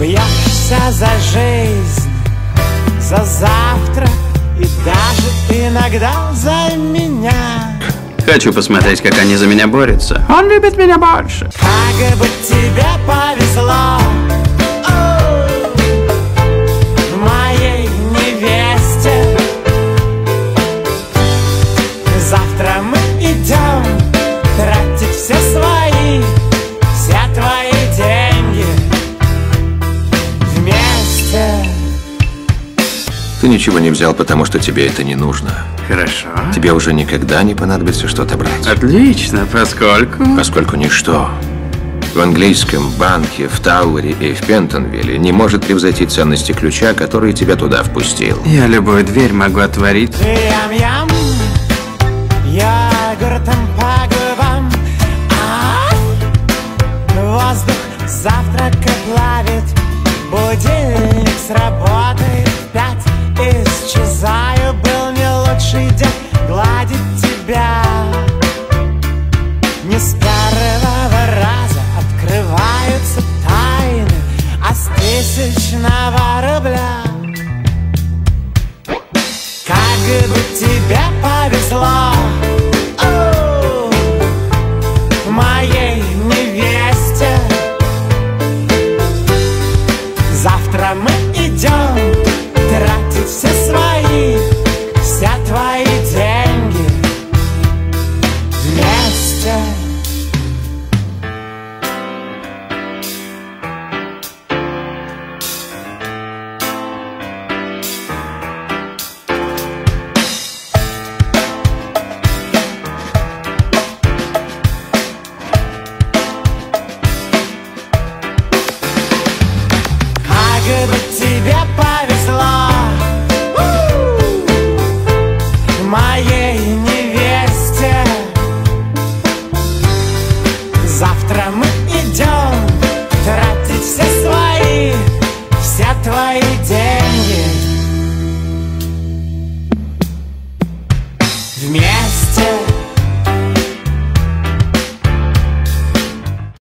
Бьешься за жизнь, за завтра И даже иногда за меня Хочу посмотреть, как они за меня борются. Он любит меня больше. Как бы тебе повезло Ты ничего не взял, потому что тебе это не нужно. Хорошо. Тебе уже никогда не понадобится что-то брать. Отлично, поскольку... Поскольку ничто в английском банке, в Тауэре и в Пентонвилле не может превзойти ценности ключа, который тебя туда впустил. Я любую дверь могу отворить. Ям-ям Йогуртом по губам а Воздух завтрака плавит Будильник сработает день Гладить тебя. Не с первого раза открываются тайны А с тысячного рубля. Как бы тебе повезло Как